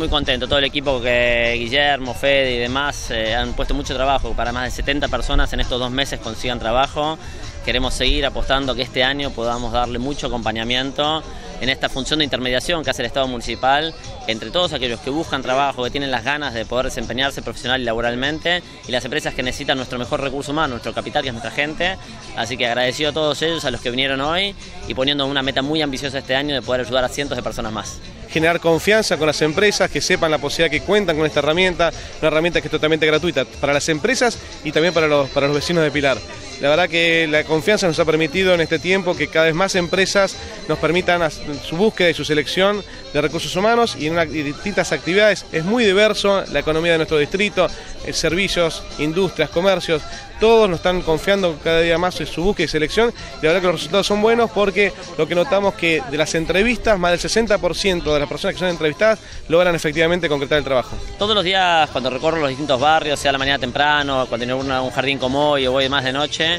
muy contento. Todo el equipo que Guillermo, Fede y demás eh, han puesto mucho trabajo para más de 70 personas en estos dos meses consigan trabajo. Queremos seguir apostando que este año podamos darle mucho acompañamiento en esta función de intermediación que hace el Estado municipal entre todos aquellos que buscan trabajo, que tienen las ganas de poder desempeñarse profesional y laboralmente y las empresas que necesitan nuestro mejor recurso humano, nuestro capital, que es nuestra gente. Así que agradecido a todos ellos, a los que vinieron hoy y poniendo una meta muy ambiciosa este año de poder ayudar a cientos de personas más generar confianza con las empresas, que sepan la posibilidad que cuentan con esta herramienta, una herramienta que es totalmente gratuita para las empresas y también para los, para los vecinos de Pilar. La verdad que la confianza nos ha permitido en este tiempo que cada vez más empresas nos permitan su búsqueda y su selección de recursos humanos y en distintas actividades. Es muy diverso la economía de nuestro distrito, eh, servicios, industrias, comercios, todos nos están confiando cada día más en su búsqueda y selección y la verdad que los resultados son buenos porque lo que notamos que de las entrevistas, más del 60% de las personas que son entrevistadas logran efectivamente concretar el trabajo. Todos los días cuando recorro los distintos barrios, sea la mañana temprano, cuando tengo un jardín como hoy o voy más de noche,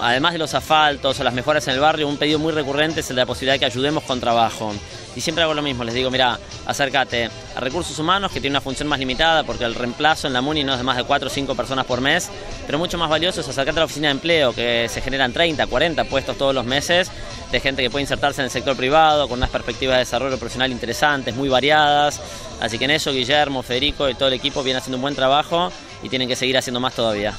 además de los asfaltos o las mejoras en el barrio, un pedido muy recurrente es el de la posibilidad de que ayudemos con trabajo. Y siempre hago lo mismo, les digo, mira, acércate a recursos humanos que tiene una función más limitada porque el reemplazo en la MUNI no es de más de 4 o 5 personas por mes, pero mucho más valioso es acercarte a la oficina de empleo que se generan 30, 40 puestos todos los meses de gente que puede insertarse en el sector privado con unas perspectivas de desarrollo profesional interesantes, muy variadas. Así que en eso Guillermo, Federico y todo el equipo vienen haciendo un buen trabajo y tienen que seguir haciendo más todavía.